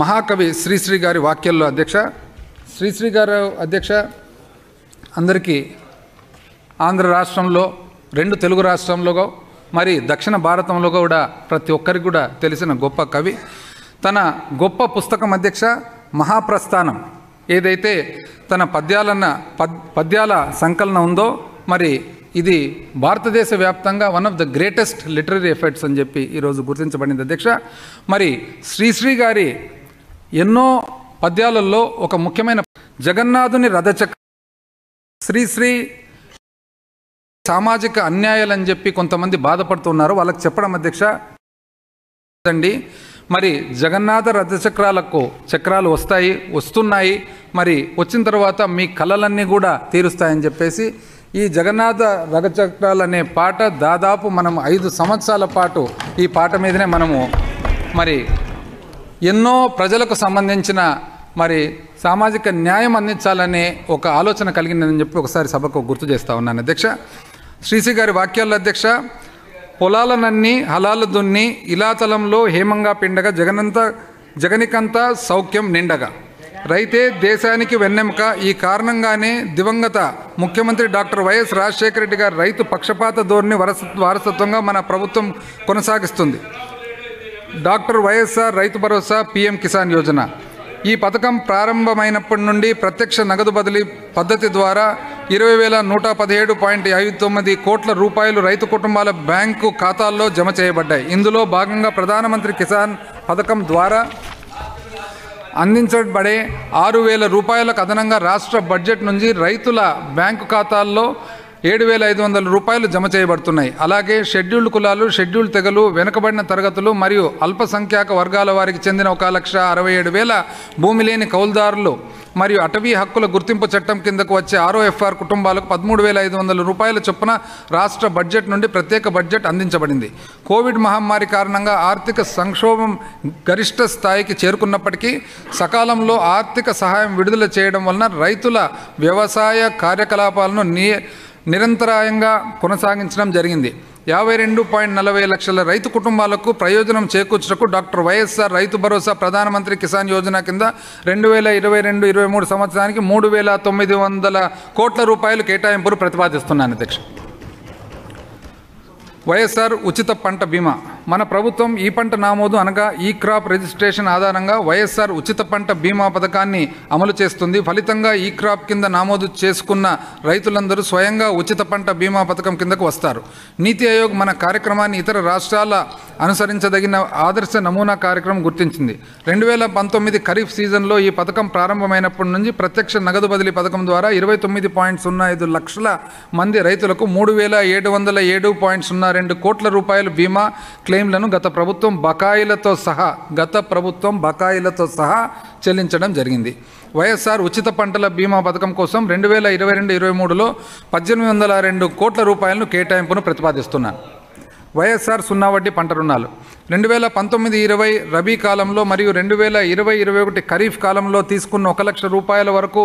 మహాకవి శ్రీశ్రీ గారి వాక్యాల్లో అధ్యక్ష శ్రీశ్రీ గారు అధ్యక్ష అందరికీ ఆంధ్ర రాష్ట్రంలో రెండు తెలుగు రాష్ట్రంలో మరి దక్షిణ భారతంలో కూడా ప్రతి ఒక్కరికి కూడా తెలిసిన గొప్ప కవి. తన గొప్ప పుస్తకం అధ్యక్ష మహాప్రస్థానం. ఏదైతే తన పద్యాలన్న పద్ పద్యాల సంకలనం ఉందో మరి ఇది భారతదేశ వ్యాప్తంగా one of the greatest literary efforts అని చెప్పి ఈరోజు గుర్తించబడింది అధ్యక్ష. మరి శ్రీశ్రీ గారి ఎన్నో పద్యాలలో ఒక ముఖ్యమైన జగన్నాథుని రథచక్ర శ్రీశ్రీ సామాజిక అన్యాయాలని చెప్పి కొంతమంది బాధపడుతున్నారు. వాళ్ళకి చెప్పడం అధ్యక్ష అండి. మరి జగన్నాథ రథచక్రాలకు చక్రాలు వస్తాయి వస్తున్నాయి. మరి వచ్చిన తర్వాత మీ కళలన్నీ కూడా తీరుస్తాయని చెప్పేసి ఈ జగన్నాథ రథచక్రాలు అనే పాట దాదాపు మనం ఐదు సంవత్సరాల పాటు ఈ పాట మీదనే మనము మరి ఎన్నో ప్రజలకు సంబంధించిన మరి సామాజిక న్యాయం అందించాలనే ఒక ఆలోచన కలిగిందని చెప్పి ఒకసారి సభకు గుర్తు చేస్తా ఉన్నాను. అధ్యక్ష శ్రీశ్రీ గారి వాక్యాల్లో అధ్యక్ష పొలాలనన్నీ హలాలు దున్ని ఇలాతలంలో హేమంగా పిండగా జగనంత జగనికంతా సౌఖ్యం నిండగా. రైతే దేశానికి వెన్నెముక. ఈ కారణంగానే దివంగత ముఖ్యమంత్రి డాక్టర్ వైఎస్ రాజశేఖర రెడ్డి గారు రైతు పక్షపాత ధోరణి వారసత్వంగా మన ప్రభుత్వం కొనసాగిస్తుంది. Doctor YSR Rythu Bharosa PM Kisan Yojana. ఈ పథకం ప్రారంభమైనప్పటి నుండి ప్రత్యక్ష నగదు బదిలీ పద్ధతి ద్వారా ఇరవై వేల నూట పదిహేడు పాయింట్ ఐదు తొమ్మిది కోట్ల రూపాయలు రైతు కుటుంబాల బ్యాంకు ఖాతాల్లో జమ చేయబడ్డాయి. ఇందులో భాగంగా ప్రధానమంత్రి కిసాన్ పథకం ద్వారా అందించబడే ఆరు వేల రూపాయలకు అదనంగా రాష్ట్ర బడ్జెట్ నుంచి రైతుల బ్యాంకు ఖాతాల్లో ఏడు వేల ఐదు వందల రూపాయలు జమ చేయబడుతున్నాయి. అలాగే షెడ్యూల్డ్ కులాలు షెడ్యూల్డ్ తెగలు వెనుకబడిన తరగతులు మరియు అల్పసంఖ్యాక వర్గాల వారికి చెందిన ఒక లక్ష అరవై ఏడు వేల భూమి లేని కౌలుదారులు మరియు అటవీ హక్కుల గుర్తింపు చట్టం కిందకు వచ్చే ఆర్ఓఎఫ్ఆర్ కుటుంబాలకు పదమూడు వేల ఐదు వందల రూపాయల చొప్పున రాష్ట్ర బడ్జెట్ నుండి ప్రత్యేక బడ్జెట్ అందించబడింది. కోవిడ్ మహమ్మారి కారణంగా ఆర్థిక సంక్షోభం గరిష్ట స్థాయికి చేరుకున్నప్పటికీ సకాలంలో ఆర్థిక సహాయం విడుదల చేయడం వలన రైతుల వ్యవసాయ కార్యకలాపాలను ని నిరంతరాయంగా కొనసాగించడం జరిగింది. యాభై రెండు పాయింట్ నలభై లక్షల రైతు కుటుంబాలకు ప్రయోజనం చేకూర్చుటకు డాక్టర్ వైఎస్ఆర్ రైతు భరోసా ప్రధానమంత్రి కిసాన్ యోజన కింద రెండు వేల ఇరవై రెండు ఇరవై మూడు సంవత్సరానికి మూడు వేల తొమ్మిది వందల కోట్ల రూపాయలు కేటాయింపులు ప్రతిపాదిస్తున్నాను అధ్యక్ష. వైఎస్ఆర్ ఉచిత పంట బీమా. మన ప్రభుత్వం ఈ పంట నామోదు అనగా ఈ క్రాప్ రిజిస్ట్రేషన్ ఆధారంగా వైఎస్ఆర్ ఉచిత పంట బీమా పథకాన్ని అమలు చేస్తుంది. ఫలితంగా ఈ క్రాప్ కింద నామోదు చేసుకున్న రైతులందరూ స్వయంగా ఉచిత పంట బీమా పథకం కిందకు వస్తారు. నీతి ఆయోగ్ మన కార్యక్రమాన్ని ఇతర రాష్ట్రాల అనుసరించదగిన ఆదర్శ నమూనా కార్యక్రమం గుర్తించింది. రెండు వేల పంతొమ్మిది ఖరీఫ్ సీజన్లో ఈ పథకం ప్రారంభమైనప్పటి నుంచి ప్రత్యక్ష నగదు బదిలీ పథకం ద్వారా ఇరవై తొమ్మిది పాయింట్ సున్నా ఐదు లక్షల మంది రైతులకు మూడు వేల ఏడు వందల ఏడు పాయింట్ సున్నా రెండు కోట్ల రూపాయల బీమా క్లెయిమ్లను గత ప్రభుత్వం బకాయిలతో సహా గత ప్రభుత్వం బకాయిలతో సహా చెల్లించడం జరిగింది. వైఎస్ఆర్ ఉచిత పంటల బీమా పథకం కోసం రెండు వేల ఇరవై రెండు ఇరవై మూడులో పద్దెనిమిది వందల రెండు కోట్ల రూపాయలను కేటాయింపును ప్రతిపాదిస్తున్నాను వైఎస్ఆర్ సున్నా వడ్డీ పంట రుణాలు. రెండు వేల పంతొమ్మిది ఇరవై రబీ కాలంలో మరియు రెండు వేల ఇరవై ఇరవై ఒకటి ఖరీఫ్ కాలంలో తీసుకున్న ఒక లక్ష రూపాయల వరకు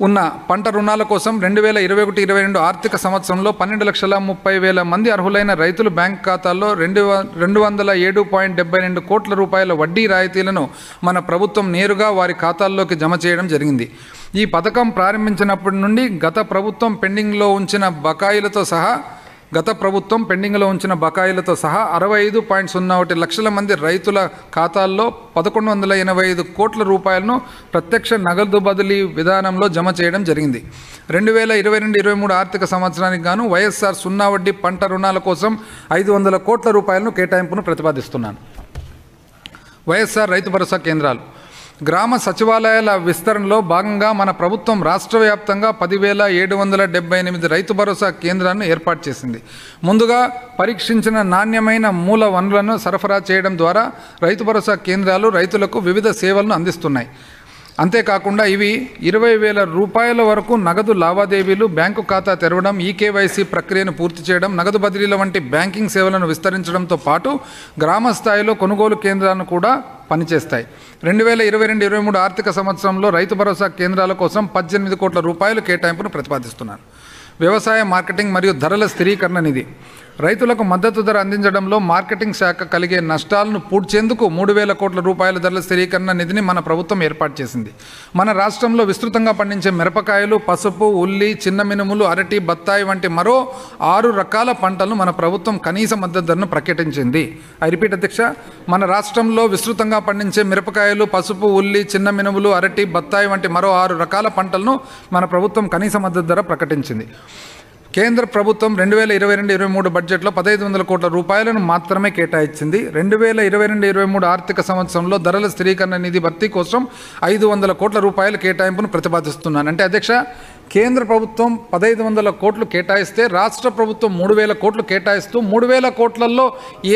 ఉన్న పంట రుణాల కోసం రెండు వేల ఇరవై ఒకటి ఇరవై రెండు ఆర్థిక సంవత్సరంలో పన్నెండు లక్షల ముప్పై వేల మంది అర్హులైన రైతులు బ్యాంక్ ఖాతాల్లో రెండు వ- రెండు వందల ఏడు పాయింట్ డెబ్బై రెండు కోట్ల రూపాయల వడ్డీ రాయితీలను మన ప్రభుత్వం నేరుగా వారి ఖాతాల్లోకి జమ చేయడం జరిగింది. ఈ పథకం ప్రారంభించినప్పటి నుండి గత ప్రభుత్వం పెండింగ్లో ఉంచిన బకాయిలతో సహా గత ప్రభుత్వం పెండింగ్లో ఉంచిన బకాయిలతో సహా అరవై ఐదు పాయింట్ సున్నా ఒకటి లక్షల మంది రైతుల ఖాతాల్లో పదకొండు వందల ఎనభై ఐదు కోట్ల రూపాయలను ప్రత్యక్ష నగదు బదిలీ విధానంలో జమ చేయడం జరిగింది. రెండు వేల ఇరవై రెండు ఇరవై మూడు ఆర్థిక సంవత్సరానికి గాను వైఎస్ఆర్ సున్నా వడ్డీ పంట రుణాల కోసం ఐదు వందల కోట్ల రూపాయలను కేటాయింపును ప్రతిపాదిస్తున్నాను. వైఎస్ఆర్ రైతు భరోసా కేంద్రాలు. గ్రామ సచివాలయాల విస్తరణలో భాగంగా మన ప్రభుత్వం రాష్ట్ర వ్యాప్తంగా పదివేల ఏడు వందల డెబ్బై ఎనిమిది రైతు భరోసా కేంద్రాలను ఏర్పాటు చేసింది. ముందుగా పరీక్షించిన నాణ్యమైన మూల వనరులను సరఫరా చేయడం ద్వారా రైతు భరోసా కేంద్రాలు రైతులకు వివిధ సేవలను అందిస్తున్నాయి. అంతేకాకుండా ఇవి ఇరవై వేల రూపాయల వరకు నగదు లావాదేవీలు బ్యాంకు ఖాతా తెరవడం ఈకేవైసీ ప్రక్రియను పూర్తి చేయడం నగదు బదిలీల వంటి బ్యాంకింగ్ సేవలను విస్తరించడంతో పాటు గ్రామ స్థాయిలో కొనుగోలు కేంద్రాలను కూడా పనిచేస్తాయి. రెండు వేల ఇరవై రెండు ఇరవై మూడు ఆర్థిక సంవత్సరంలో రైతు భరోసా కేంద్రాల కోసం పద్దెనిమిది కోట్ల రూపాయలు కేటాయింపును ప్రతిపాదిస్తున్నారు. వ్యవసాయ మార్కెటింగ్ మరియు ధరల స్థిరీకరణ నిధి. రైతులకు మద్దతు ధర అందించడంలో మార్కెటింగ్ శాఖ కలిగే నష్టాలను పూడ్చేందుకు మూడు వేల కోట్ల రూపాయల ధరల స్థిరీకరణ నిధిని మన ప్రభుత్వం ఏర్పాటు చేసింది. మన రాష్ట్రంలో విస్తృతంగా పండించే మిరపకాయలు పసుపు ఉల్లి చిన్న మినుములు అరటి బత్తాయి వంటి మరో ఆరు రకాల పంటలను మన ప్రభుత్వం కనీస మద్దతు ధరను ప్రకటించింది. ఐ రిపీట్ అధ్యక్ష మన రాష్ట్రంలో విస్తృతంగా పండించే మిరపకాయలు పసుపు ఉల్లి చిన్న మినుములు అరటి బత్తాయి వంటి మరో ఆరు రకాల పంటలను మన ప్రభుత్వం కనీస మద్దతు ధర ప్రకటించింది. కేంద్ర ప్రభుత్వం రెండు వేల ఇరవై రెండు ఇరవై మూడు బడ్జెట్లో పదహైదు వందల కోట్ల రూపాయలను మాత్రమే కేటాయించింది. రెండు వేల ఇరవై రెండు ఇరవై మూడు ఆర్థిక సంవత్సరంలో ధరల స్థిరీకరణ నిధి భర్తీ కోసం ఐదు వందల కోట్ల రూపాయల కేటాయింపును ప్రతిపాదిస్తున్నాను. అంటే అధ్యక్ష కేంద్ర ప్రభుత్వం పదహైదు వందల కోట్లు కేటాయిస్తే రాష్ట్ర ప్రభుత్వం మూడు వేల కోట్లు కేటాయిస్తూ మూడు వేల కోట్లలో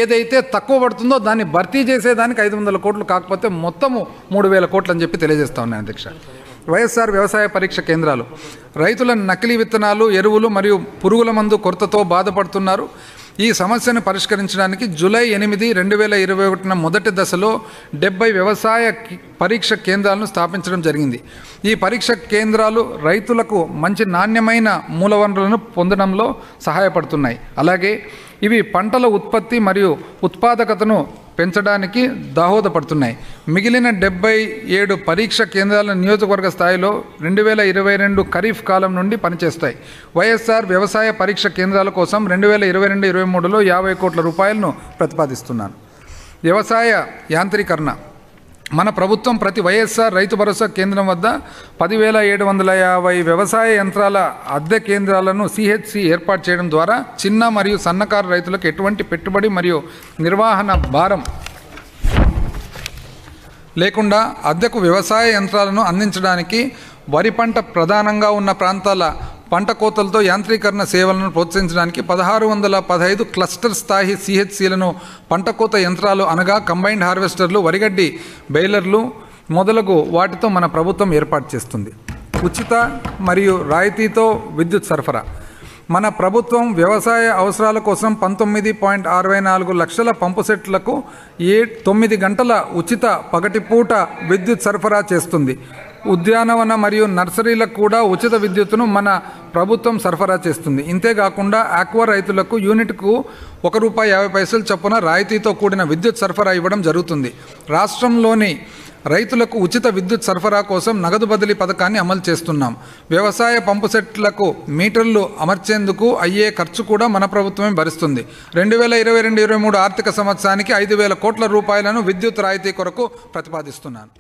ఏదైతే తక్కువ పడుతుందో దాన్ని భర్తీ చేసేదానికి ఐదు వందల కోట్లు కాకపోతే మొత్తము మూడు వేల కోట్లు అని చెప్పి తెలియజేస్తా ఉన్నాను అధ్యక్ష. వైఎస్ఆర్ వ్యవసాయ పరీక్ష కేంద్రాలు. రైతుల నకిలీ విత్తనాలు ఎరువులు మరియు పురుగుల మందు కొరతతో బాధపడుతున్నారు. ఈ సమస్యను పరిష్కరించడానికి జూలై ఎనిమిది రెండు వేల ఇరవై ఒకటిన మొదటి దశలో డెబ్బై వ్యవసాయ పరీక్ష కేంద్రాలను స్థాపించడం జరిగింది. ఈ పరీక్ష కేంద్రాలు రైతులకు మంచి నాణ్యమైన మూలవనరులను పొందడంలో సహాయపడుతున్నాయి. అలాగే ఇవి పంటల ఉత్పత్తి మరియు ఉత్పాదకతను పెంచడానికి దోహదపడుతున్నాయి. మిగిలిన డెబ్బై ఏడు పరీక్ష కేంద్రాల నియోజకవర్గ స్థాయిలో రెండు వేల ఇరవై రెండు ఖరీఫ్ కాలం నుండి పనిచేస్తాయి. వైఎస్ఆర్ వ్యవసాయ పరీక్ష కేంద్రాల కోసం రెండు వేల ఇరవై రెండు ఇరవై మూడులో యాభై కోట్ల రూపాయలను ప్రతిపాదిస్తున్నాను వ్యవసాయ యాంత్రీకరణ మన ప్రభుత్వం ప్రతి వైఎస్ఆర్ రైతు భరోసా కేంద్రం వద్ద పదివేల ఏడు వందల యాభై వ్యవసాయ యంత్రాల అద్దె కేంద్రాలను సిహెచ్సి ఏర్పాటు చేయడం ద్వారా చిన్న మరియు సన్నకారు రైతులకు ఎటువంటి పెట్టుబడి మరియు నిర్వహణ భారం లేకుండా అద్దెకు వ్యవసాయ యంత్రాలను అందించడానికి వరి పంట ప్రధానంగా ఉన్న ప్రాంతాల పంట కోతలతో యాంత్రీకరణ సేవలను ప్రోత్సహించడానికి పదహారు వందల పదహైదు క్లస్టర్ స్థాయి సిహెచ్సిలను పంట కోత యంత్రాలు అనగా కంబైన్డ్ హార్వెస్టర్లు వరిగడ్డి బెయిలర్లు మొదలగు వాటితో మన ప్రభుత్వం ఏర్పాటు చేస్తుంది. ఉచిత మరియు రాయితీతో విద్యుత్ సరఫరా. మన ప్రభుత్వం వ్యవసాయ అవసరాల కోసం పంతొమ్మిది పాయింట్ అరవై నాలుగు లక్షల పంపు సెట్లకు ఏ తొమ్మిది గంటల ఉచిత పగటిపూట విద్యుత్ సరఫరా చేస్తుంది. ఉద్యానవన మరియు నర్సరీలకు కూడా ఉచిత విద్యుత్తును మన ప్రభుత్వం సరఫరా చేస్తుంది. ఇంతేకాకుండా ఆక్వా రైతులకు యూనిట్కు ఒక రూపాయి యాభై పైసలు చొప్పున రాయితీతో కూడిన విద్యుత్ సరఫరా ఇవ్వడం జరుగుతుంది. రాష్ట్రంలోని రైతులకు ఉచిత విద్యుత్ సరఫరా కోసం నగదు బదిలీ పథకాన్ని అమలు చేస్తున్నాం. వ్యవసాయ పంపు సెట్లకు మీటర్లు అమర్చేందుకు అయ్యే ఖర్చు కూడా మన ప్రభుత్వమే భరిస్తుంది. రెండు వేల ఇరవై రెండు ఇరవై మూడు ఆర్థిక సంవత్సరానికి ఐదు వేల కోట్ల రూపాయలను విద్యుత్ రాయితీ కొరకు ప్రతిపాదిస్తున్నాను.